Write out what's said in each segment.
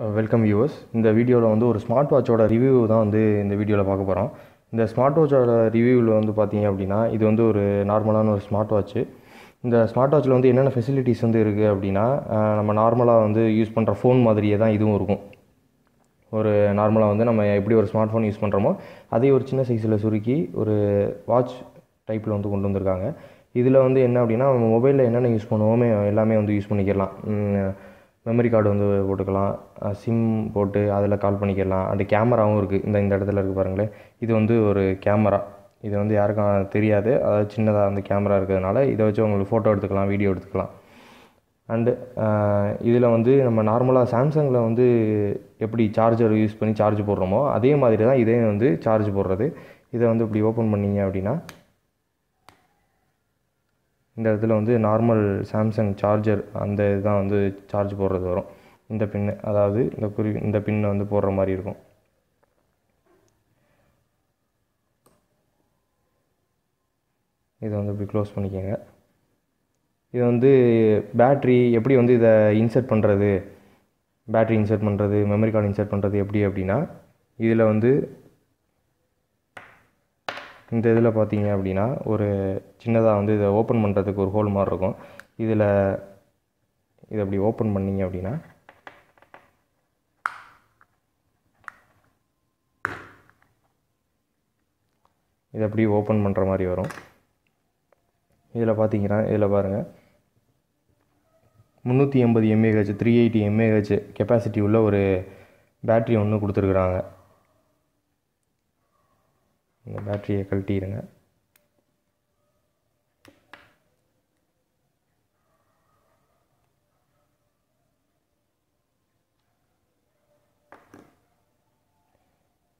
Uh, welcome viewers இந்த வீடியோவில் வந்து ஒரு ஸ்மார்ட் வாட்சோட ரிவ்யூ தான் வந்து இந்த வீடியோவில் பார்க்க போகிறோம் இந்த ஸ்மார்ட் வாட்சோட ரிவ்யூவில் வந்து பார்த்தீங்க அப்படின்னா இது வந்து ஒரு நார்மலான ஒரு ஸ்மார்ட் வாட்ச்சு இந்த ஸ்மார்ட் வாட்சில் வந்து என்னென்ன ஃபெசிலிட்டிஸ் வந்து இருக்குது அப்படின்னா uh, நம்ம நார்மலாக வந்து யூஸ் பண்ணுற ஃபோன் மாதிரியே தான் இதுவும் இருக்கும். ஒரு நார்மலாக வந்து நம்ம எப்படி ஒரு ஸ்மார்ட் ஃபோன் யூஸ் பண்ணுறோமோ அதே ஒரு சின்ன சைஸில் சுருக்கி ஒரு வாட்ச் டைப்பில் வந்து கொண்டு வந்திருக்காங்க. இதில் வந்து என்ன அப்படின்னா நம்ம மொபைலில் என்னென்ன யூஸ் பண்ணுவோமே எல்லாமே வந்து யூஸ் பண்ணிக்கலாம். மெமரி கார்டு வந்து போட்டுக்கலாம். சிம் போட்டு அதில் கால் பண்ணிக்கலாம். அந்த கேமராவும் இருக்குது இந்த இந்த இடத்துல இருக்குது பாருங்களேன். இது வந்து ஒரு கேமரா. இது வந்து யாருக்கும் தெரியாது. அதாவது சின்னதாக அந்த கேமரா இருக்கிறதுனால இதை வச்சு உங்களுக்கு ஃபோட்டோ எடுத்துக்கலாம் வீடியோ எடுத்துக்கலாம். அண்டு இதில் வந்து நம்ம நார்மலாக சாம்சங்கில் வந்து எப்படி சார்ஜர் யூஸ் பண்ணி சார்ஜ் போடுறோமோ அதே மாதிரி தான் இதே வந்து சார்ஜ் போடுறது. இதை வந்து இப்படி ஓப்பன் பண்ணீங்க அப்படின்னா இந்த இடத்துல வந்து நார்மல் சாம்சங் சார்ஜர் அந்த இதுதான் வந்து சார்ஜ் போடுறது வரும். இந்த பின்னு அதாவது இந்த குறி இந்த பின்னை வந்து போடுற மாதிரி இருக்கும். இதை வந்து இப்படி க்ளோஸ் பண்ணிக்கோங்க. இது வந்து பேட்ரி எப்படி வந்து இதை இன்சர்ட் பண்ணுறது பேட்ரி இன்சர்ட் பண்ணுறது மெமரி கார்டு இன்சர்ட் பண்ணுறது எப்படி அப்படின்னா இதில் வந்து இந்த இதில் பார்த்தீங்க அப்படின்னா ஒரு சின்னதாக வந்து இதை ஓப்பன் பண்ணுறதுக்கு ஒரு ஹோல் மாதிரி இருக்கும். இதில் இதை அப்படி ஓப்பன் பண்ணீங்க அப்படின்னா இதை அப்படி ஓப்பன் பண்ணுற மாதிரி வரும். இதில் பார்த்தீங்கன்னா இதில் பாருங்கள் முந்நூற்றி எண்பது mAh three eighty mAh capacity உள்ள ஒரு பேட்ரி ஒன்று கொடுத்துருக்குறாங்க. இந்த பேட்டரியை கழட்டிடுங்க.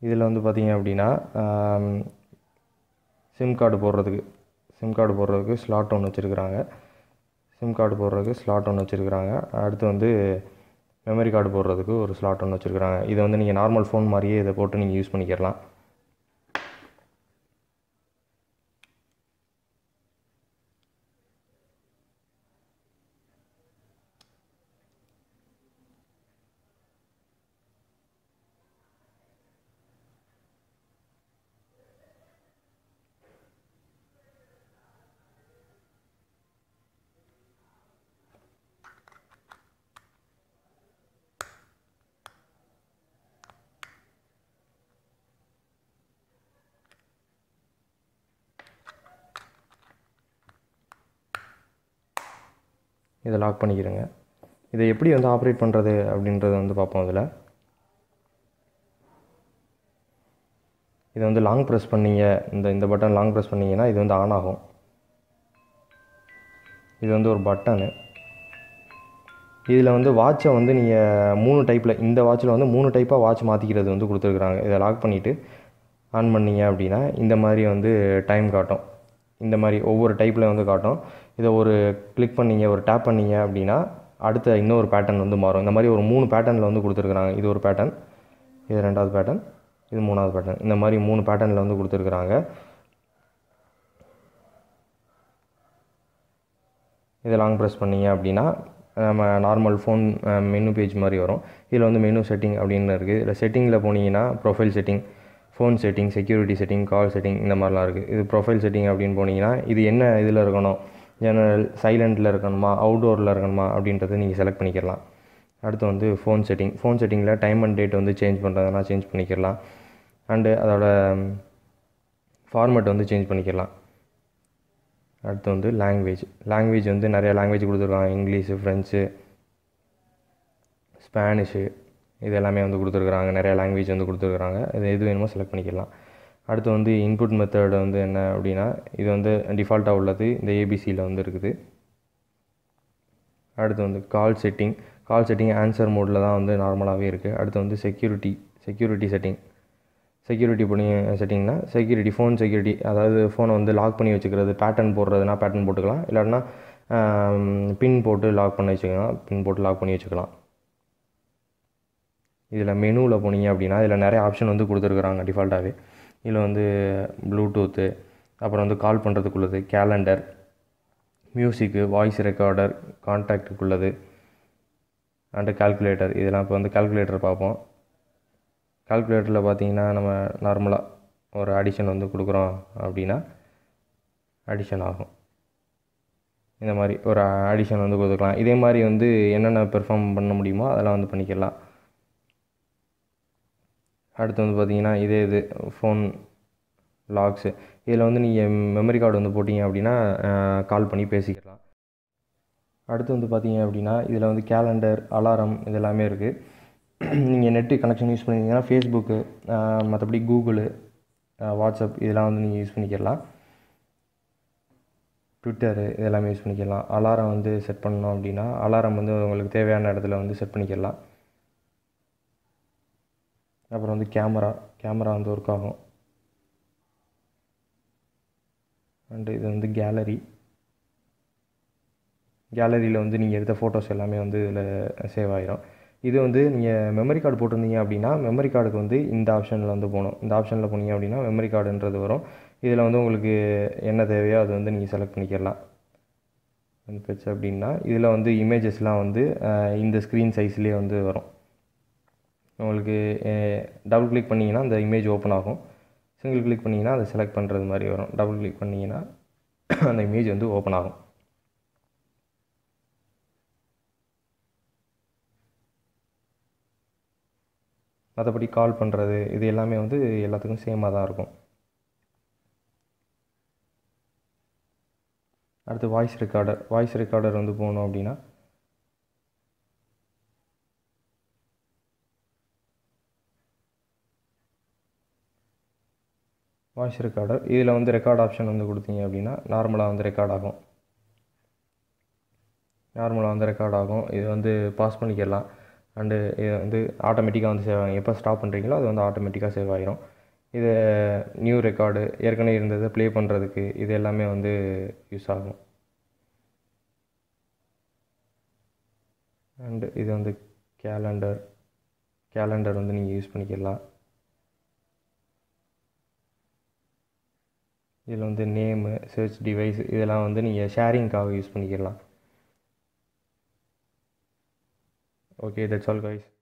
இதில் வந்து பார்த்தீங்க அப்படின்னா சிம் கார்டு போடுறதுக்கு சிம் கார்டு போடுறதுக்கு ஸ்லாட் ஒன்று வச்சுருக்குறாங்க. சிம் கார்டு போடுறதுக்கு ஸ்லாட் ஒன்று வச்சுருக்குறாங்க. அடுத்து வந்து மெமரி கார்டு போடுறதுக்கு ஒரு ஸ்லாட் ஒன்று வச்சுருக்குறாங்க. இதை வந்து நீங்கள் நார்மல் ஃபோன் மாதிரியே இதை போட்டு நீங்கள் யூஸ் பண்ணிக்கிறலாம் இதை லாக் பண்ணிக்கிறேங்க. இதை எப்படி வந்து ஆப்ரேட் பண்ணுறது அப்படின்றத வந்து பார்ப்போம் இதில். இதை வந்து லாங் ப்ரெஸ் பண்ணீங்க. இந்த இந்த பட்டன் லாங் ப்ரெஸ் பண்ணிங்கன்னா இது வந்து ஆன் ஆகும். இது வந்து ஒரு பட்டனு இதில் வந்து வாட்சை வந்து நீங்கள் மூணு டைப்பில் இந்த வாட்சில் வந்து மூணு டைப்பாக வாட்ச் மாற்றிக்கிறது வந்து கொடுத்துருக்குறாங்க. இதை லாக் பண்ணிவிட்டு ஆன் பண்ணீங்க அப்படின்னா இந்த மாதிரி வந்து டைம் காட்டும். இந்த மாதிரி ஒவ்வொரு டைப்பில் வந்து காட்டும். இதை ஒரு கிளிக் பண்ணீங்க ஒரு டேப் பண்ணீங்க அப்படின்னா அடுத்த இன்னொரு பேட்டர்ன் வந்து மாறும். இந்த மாதிரி ஒரு மூணு பேட்டர்னில் வந்து கொடுத்துருக்குறாங்க. இது ஒரு பேட்டர்ன் இது ரெண்டாவது பேட்டர்ன் இது மூணாவது பேட்டர்ன் இந்த மாதிரி மூணு பேட்டர்னில் வந்து கொடுத்துருக்குறாங்க. இதை லாங் ப்ரெஸ் பண்ணீங்க அப்படின்னா நம்ம நார்மல் ஃபோன் மெனு பேஜ் மாதிரி வரும். இதில் வந்து மெனு செட்டிங் அப்படின்னு இருக்குது இதில் செட்டிங்கில் போனீங்கன்னா profile setting phone setting security setting call setting இந்த மாதிரிலாம் இருக்குது இது ப்ரொஃபைல் செட்டிங் அப்படின்னு போனீங்கன்னா இது என்ன இதில் இருக்கணும்? ஜெனரல் சைலண்ட்டில் இருக்கணுமா அவுட்டோரில் இருக்கணுமா அப்படின்றத நீங்கள் செலக்ட் பண்ணிக்கலாம். அடுத்து வந்து ஃபோன் செட்டிங் ஃபோன் செட்டிங்கில் டைம் அண்ட் டேட் வந்து சேஞ்ச் பண்ணுறதுனா சேஞ்ச் பண்ணிக்கலாம். அண்டு அதோட ஃபார்மேட் வந்து சேஞ்ச் பண்ணிக்கலாம். அடுத்து வந்து லாங்குவேஜ் லாங்குவேஜ் வந்து நிறையா லாங்குவேஜ் கொடுத்துருக்காங்க. இங்கிலீஷு ஃப்ரெஞ்சு ஸ்பானிஷு இது எல்லாமே வந்து கொடுத்துருக்குறாங்க. நிறைய லாங்குவேஜ் வந்து கொடுத்துருக்குறாங்க. இது எது வேணுமோ செலக்ட் பண்ணிக்கலாம். அடுத்து வந்து இன்புட் மெத்தட் வந்து என்ன அப்படின்னா இது வந்து டிஃபால்ட்டாக உள்ளது. இந்த ஏபிசியில் வந்து இருக்குது. அடுத்து வந்து call setting call setting answer மோடில் தான் வந்து நார்மலாகவே இருக்குது அடுத்து வந்து செக்யூரிட்டி செக்யூரிட்டி செட்டிங் செக்யூரிட்டி பண்ணி செட்டிங்னா செக்யூரிட்டி ஃபோன் செக்யூரிட்டி அதாவது ஃபோனை வந்து லாக் பண்ணி வச்சுக்கிறது. பேட்டர்ன் போடுறதுனா பேட்டர்ன் போட்டுக்கலாம். இல்லாட்டினா பின் போட்டு லாக் பண்ணி வச்சுக்கலாம். பின் போட்டு லாக் பண்ணி வச்சுக்கலாம். இதில் மெனுவில் போனீங்க அப்படின்னா இதில் நிறைய ஆப்ஷன் வந்து கொடுத்துருக்குறாங்க டிஃபால்ட்டாகவே இதில் வந்து ப்ளூடூத்து அப்புறம் வந்து கால் பண்ணுறதுக்குள்ளது கேலண்டர் மியூசிக்கு வாய்ஸ் ரெக்கார்டர் கான்டாக்டுக்குள்ளது அண்டு கால்குலேட்டர் இதெல்லாம் இப்போ வந்து கால்குலேட்டர் பார்ப்போம். கால்குலேட்டரில் பார்த்தீங்கன்னா நம்ம நார்மலாக ஒரு அடிஷன் வந்து கொடுக்குறோம் அப்படின்னா அடிஷன் ஆகும். இந்த மாதிரி ஒரு அடிஷன் வந்து கொடுத்துக்கலாம். இதே மாதிரி வந்து என்னென்ன பெர்ஃபார்ம் பண்ண முடியுமோ அதெல்லாம் வந்து பண்ணிக்கலாம். அடுத்து வந்து பார்த்தீங்கன்னா இதே இது ஃபோன் லாக்ஸு இதில் வந்து நீங்கள் மெமரி கார்டு வந்து போட்டிங்க அப்படின்னா கால் பண்ணி பேசிக்கலாம். அடுத்து வந்து பார்த்தீங்க அப்படின்னா இதில் வந்து கேலண்டர் அலாரம் இது எல்லாமே இருக்குது நீங்கள் நெட்டு கனெக்ஷன் யூஸ் பண்ணிங்கன்னா ஃபேஸ்புக்கு மற்றபடி கூகுளு வாட்ஸ்அப் இதெல்லாம் வந்து நீங்கள் யூஸ் பண்ணிக்கலாம். ட்விட்டரு இதெல்லாமே யூஸ் பண்ணிக்கலாம். அலாரம் வந்து செட் பண்ணணும் அப்படின்னா அலாரம் வந்து உங்களுக்கு தேவையான இடத்துல வந்து செட் பண்ணிக்கலாம். அப்புறம் வந்து கேமரா கேமரா வந்து ஒர்க் ஆகும். அண்டு இது வந்து கேலரி கேலரியில் வந்து நீங்கள் எடுத்த ஃபோட்டோஸ் எல்லாமே வந்து இதில் சேவ் ஆகிரும் இது வந்து நீங்கள் மெமரி கார்டு போட்டிருந்தீங்க அப்படின்னா மெமரி கார்டுக்கு வந்து இந்த ஆப்ஷனில் வந்து போகணும். இந்த ஆப்ஷனில் போனீங்க அப்படின்னா மெமரி கார்டுன்றது வரும். இதில் வந்து உங்களுக்கு என்ன தேவையோ அது வந்து நீங்கள் செலக்ட் பண்ணிக்கலாம் வந்து போச்சு அப்படின்னா இதில் வந்து இமேஜஸ்லாம் வந்து இந்த ஸ்க்ரீன் சைஸ்லேயே வந்து வரும். உங்களுக்கு டபுள் கிளிக் பண்ணிங்கன்னா அந்த இமேஜ் ஓப்பன் ஆகும். சிங்கிள் கிளிக் பண்ணிங்கன்னா அதை செலக்ட் பண்ணுறது மாதிரி வரும். டபுள் கிளிக் பண்ணிங்கன்னா அந்த இமேஜ் வந்து ஓப்பன் ஆகும். மற்றபடி கால் பண்ணுறது இது எல்லாமே வந்து எல்லாத்துக்கும் சேமாக தான் இருக்கும். அடுத்து வாய்ஸ் ரெக்கார்டர் வாய்ஸ் ரெக்கார்டர் வந்து போகணும் அப்படின்னா வாய்ஸ் ரெக்கார்டர். இதில் வந்து ரெக்கார்ட் ஆப்ஷன் வந்து கொடுத்தீங்க அப்படின்னா நார்மலாக வந்து ரெக்கார்ட் ஆகும். நார்மலாக வந்து ரெக்கார்ட் ஆகும். இது வந்து பாஸ் பண்ணிக்கலாம். அண்டு இது வந்து ஆட்டோமேட்டிக்காக வந்து சேவ் ஆகும். எப்போ ஸ்டாப் பண்ணுறீங்களோ அது வந்து ஆட்டோமேட்டிக்காக சேவ் ஆகிரும் இது நியூ ரெக்கார்டு ஏற்கனவே இருந்ததை ப்ளே பண்ணுறதுக்கு இது எல்லாமே வந்து யூஸ் ஆகும். அண்டு இது வந்து கேலண்டர் கேலண்டர் வந்து நீங்கள் யூஸ் பண்ணிக்கலாம். இதில் வந்து நேமு சர்ச் டிவைஸ் இதெல்லாம் வந்து நீங்கள் ஷேரிங்க்காக யூஸ் பண்ணிக்கலாம் ஓகே தட்ஸ் ஆல் கைஸ்